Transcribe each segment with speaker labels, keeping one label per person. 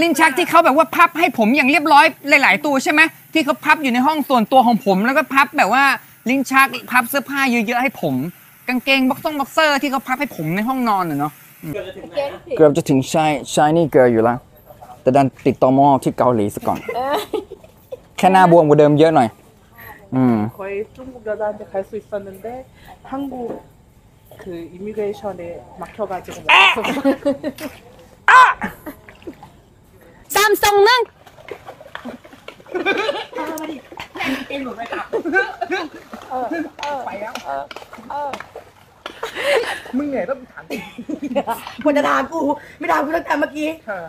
Speaker 1: ลิ้นชักที่เขาแบบว่าพับให้ผมอย่างเรียบร้อยหลาย ๆ ตัวใช่ไหมที่เขาพับอยู่ในห้องส่วนตัวของผม แล้วก็พับแบบว่าลิ้นชักพับเสื้อผ้าเยอะ ๆ ให้ผม กางเกงบ็อกซ์บ็อกเซอร์ที่เขาพับให้ผมในห้องนอนน่ะเนาะเกือบจะถึงชายชายนี่เกิร์อยู่แล้ว แต่ดันติดตอมอที่เกาหลีซะก่อน แค่หน้าบวมกว่าเดิมเยอะหน่อย อืม
Speaker 2: 거의 중국 여자한테 갈 수 있었는데 한국 그 이미그레이션에 막혀가지고 못 갔어.
Speaker 3: 쌈 성능
Speaker 2: มึงไงต้องถาม
Speaker 4: ควรจะถามกู ไม่ถามกูตั้งแต่เมื่อกี้
Speaker 2: เธอ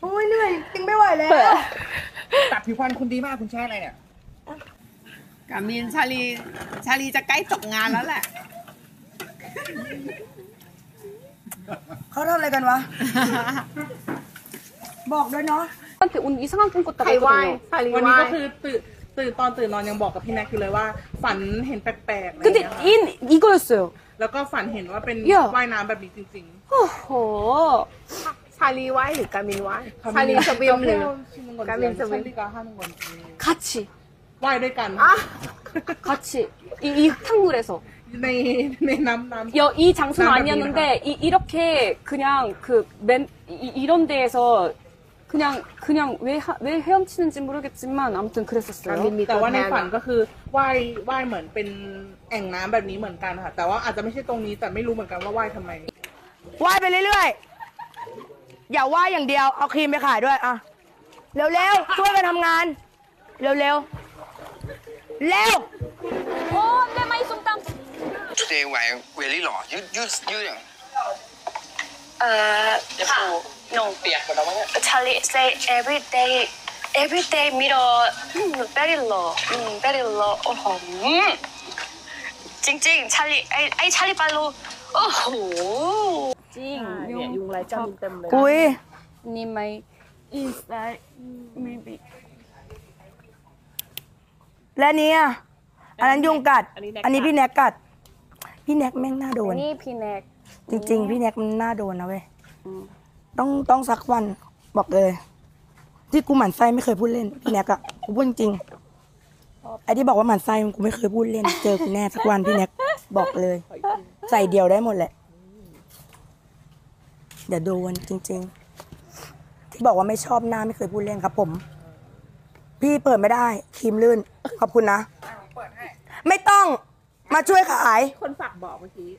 Speaker 4: โอ้ยเหนื่อยจริงไม่ไหวแล้ว
Speaker 1: ตัดผิวพรรณคุณดีมากคุณใช้อะไรเนี่ย
Speaker 5: กามินชาลีชาลีจะใกล้จบงานแล้วแหละ
Speaker 4: เขาทำอะไรกันวะ บอกด้วยเนาะ
Speaker 3: 한테 오늘 이상한 꿈 꿨다고
Speaker 5: ใครไหว้
Speaker 3: 했거든요.
Speaker 5: ชาลี
Speaker 2: วัน
Speaker 5: ไห
Speaker 2: นี้
Speaker 5: ว้
Speaker 2: ก็คือตื่นตื่นตอนตื่นนอนยังบอกกับพี่แน็กอยู่เลยว่า ฝันเห็นแปลกๆอะไรอย่าง
Speaker 3: 근데
Speaker 2: เงี้ยค่ะ
Speaker 3: 인 이거였어요.
Speaker 2: แล้วก็ฝันเห็นว่าเป็น
Speaker 3: เยอะ
Speaker 2: ว่ายน้ำแบบนี้จริง
Speaker 3: 허허.
Speaker 5: ชาลีไหว้หรือกามินไหว้
Speaker 2: ๆ
Speaker 5: ชาลีสวิมหรือ
Speaker 2: กา
Speaker 5: 가민
Speaker 2: มินส
Speaker 5: 스윙
Speaker 2: วิมชาลีกาห้าหนึ่งวัน
Speaker 3: 같이
Speaker 2: ว่ายด้วยกัน
Speaker 3: 같이 이, 이 탕물에서
Speaker 2: ในในน้ำน้ำ
Speaker 3: 여, 이 장소는
Speaker 2: 나만
Speaker 3: 아니었는데 이, 이렇게 그냥 그맨 이런 데에서 그냥 그냥 왜, 하- 왜 헤엄치는지 모르겠지만 아무튼
Speaker 5: กา
Speaker 3: 그랬었어요.
Speaker 5: มินมี
Speaker 2: แต่
Speaker 5: ตัว
Speaker 2: ว่า
Speaker 5: แท
Speaker 2: ใน
Speaker 5: น
Speaker 2: ฝันก็คือว่ายว่ายเหมือนเป็นแอ่งน้ำแบบนี้เหมือนกันค่ะ แต่ว่าอาจจะไม่ใช่ตรงนี้แต่ไม่รู้เหมือนกันว่าว่ายทำไม
Speaker 4: ว่ายไปเรื่อยๆ อย่าว่ายอย่างเดียว เอาครีมไปขายด้วยอ่ะ เร็วๆ ช่วยกันทำงาน เร็วๆ เร็ว
Speaker 3: 어, 내 마이 솜땀.
Speaker 1: Today we're very long you you you
Speaker 6: เอ่อค่ะ หนู
Speaker 1: เปียกหมดแล้วมั้งเนี่ย
Speaker 6: Charlie say every day every day มีรอ very low very low โอ้โหจริงจริงชาลีไอไอ Charlie ปาลูโอ้โห
Speaker 3: จ
Speaker 5: ริงยุงยุงไรจำเต็มเลย
Speaker 4: อุ้ย
Speaker 3: นี่ไหม is like maybe
Speaker 4: และนี้อะอันนั้นยุงกัด
Speaker 5: อันนี้
Speaker 4: พี่แน็กกัด พี่แน็กแม่งน่าโดน
Speaker 3: นี่พี่แน็ก
Speaker 4: จริง ๆ พี่แน็กมันน่าโดนนะเว้ย
Speaker 3: อืม
Speaker 4: ต้องต้องสักวันบอกเลย ที่กูหมั่นไส้ไม่เคยพูดเล่นพี่แน็กอะกูพูดจริงๆไอ้ที่บอกว่าหมั่นไส้กูไม่เคยพูดเล่น เจอกูแน่สักวันพี่แน็กบอกเลย ใส่เดียวได้หมดแหละ เดี๋ยวโดนจริง ๆ ที่บอกว่าไม่ชอบหน้าไม่เคยพูดเล่นครับ ผม พี่เปิดไม่ได้ครีมลื่น ขอบคุณนะไม่ต้องมาช่วยขาย
Speaker 5: คนฝากบอกเมื่อกี้